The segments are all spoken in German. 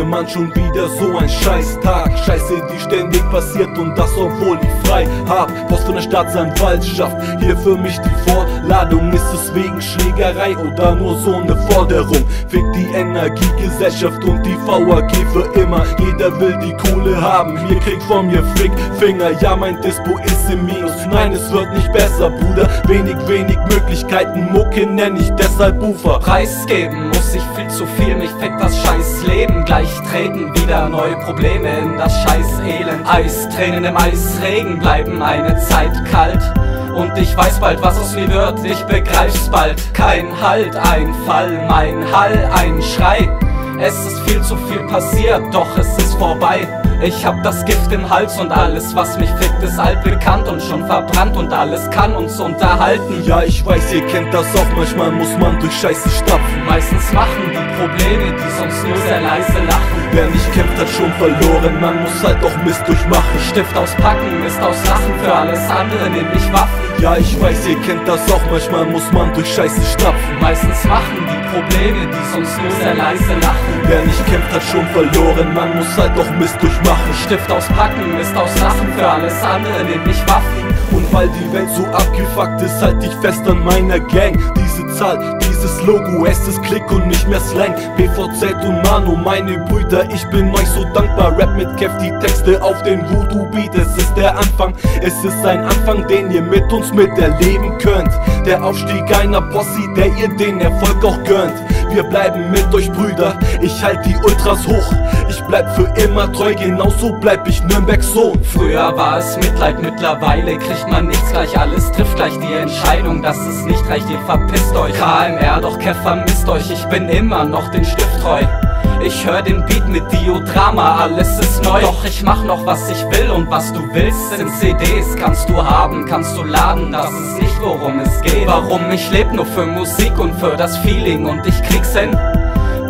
mir Mann schon wieder so ein Scheißtag. Scheiße, die ständig passiert und das obwohl ich frei hab. Post von der Staatsanwaltschaft, hier für mich die Vorladung. Ist es wegen Schlägerei oder nur so eine Forderung? Fick die Energiegesellschaft und die VAG für immer. Jeder will die Kohle haben, hier kriegt von mir Fick Finger. Ja, mein Dispo ist im Minus, nein es wird nicht besser, Bruder. Wenig, wenig Möglichkeiten, Mucke nenn ich deshalb Ufer. Preisgeben muss ich viel zu viel, mich fickt das scheiß Leben Gleich treten wieder neue Probleme in das scheiß Elend. Eistränen im Eisregen bleiben eine Zeit kalt. Und ich weiß bald, was aus mir wird, ich begreif's bald. Kein Halt, ein Fall, mein Hall, ein Schrei. Es ist viel zu viel passiert, doch es ist vorbei ich hab das Gift im Hals und alles, was mich fickt, ist altbekannt und schon verbrannt und alles kann uns unterhalten. Ja, ich weiß, ihr kennt das auch, manchmal muss man durch Scheiße stapfen. Meistens machen die Probleme, die sonst nur sehr leise lachen. Wer nicht kämpft, hat schon verloren, man muss halt auch Mist durchmachen. Stift auspacken, Mist auslachen, für alles andere nehm ich Waffen. Ja, ich weiß, ihr kennt das auch, manchmal muss man durch Scheiße stapfen. Meistens machen die Probleme, die sonst nur sehr leise lachen. Wer nicht kämpft, hat schon verloren, man muss halt auch Mist durchmachen. Stift auspacken, Mist auslachen, für alles andere nehm ich Waffen. Und weil die Welt so abgefuckt ist, halt ich fest an meiner Gang. Diese Zahl, dieses Logo, es ist Klick und nicht mehr Slang. BVZ und Mano, meine Brüder, ich bin euch so dankbar. Rap mit Kev, die Texte auf den Voodoo Beat, es ist der Anfang. Es ist ein Anfang, den ihr mit uns miterleben könnt. Der Aufstieg einer Posse, der ihr den Erfolg auch gönnt. Wir bleiben mit euch Brüder, ich halt die Ultras hoch. Ich bleib für immer treu, genauso bleib ich Nürnberg so. Früher war es Mitleid, mittlerweile kriegt man nichts gleich, alles trifft gleich die Entscheidung, dass es nicht reicht, ihr verpisst euch. KMR, doch Kev vermisst euch, ich bin immer noch den Stift treu. Ich hör den Beat mit Diodrama, alles ist neu. Doch ich mach noch was ich will und was du willst sind CDs. Kannst du haben, kannst du laden, das ist nicht worum es geht. Warum ich leb nur für Musik und für das Feeling und ich krieg's hin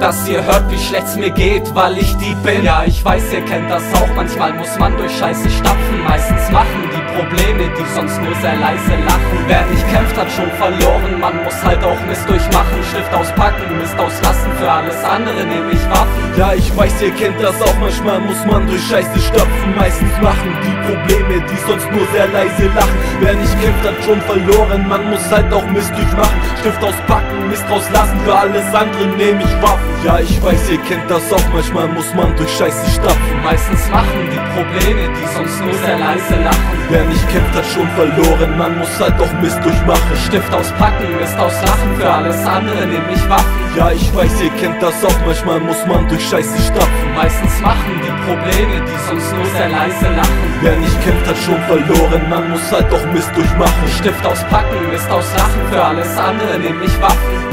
dass ihr hört, wie schlecht's mir geht, weil ich die bin. Ja, ich weiß, ihr kennt das auch, manchmal muss man durch Scheiße stapfen. Meistens machen die Probleme, die sonst nur sehr leise lachen. Wer nicht kämpft, hat schon verloren, man muss halt auch Mist durchmachen. Stift auspacken, Mist auslassen, für alles andere nehme ich Waffen. Ja, ich weiß, ihr kennt das auch, manchmal muss man durch Scheiße stapfen. Meistens machen die Probleme, die sonst nur sehr leise lachen. Wer nicht kämpft, hat schon verloren, man muss halt auch Mist durchmachen. Stift auspacken, Mist rauslassen, für alles andere nehme ich Waffen. Ja, ich weiß, ihr kennt das auch, manchmal muss man durch Scheiße stapfen. Meistens machen die Probleme, die sonst nur sehr leise lachen. Wer nicht kämpft, hat schon verloren, man muss halt auch Mist durchmachen. Stift auspacken, Mist auslachen, für alles andere nehme ich Waffen. Ja, ich weiß, ihr kennt das auch, manchmal muss man durch Scheiße stapfen. Meistens machen die Probleme, die sonst nur sehr leise lachen. Wer nicht kämpft, hat schon verloren, man muss halt auch Mist durchmachen. Stift auspacken, Mist auslachen, für alles andere nehme ich Waffen.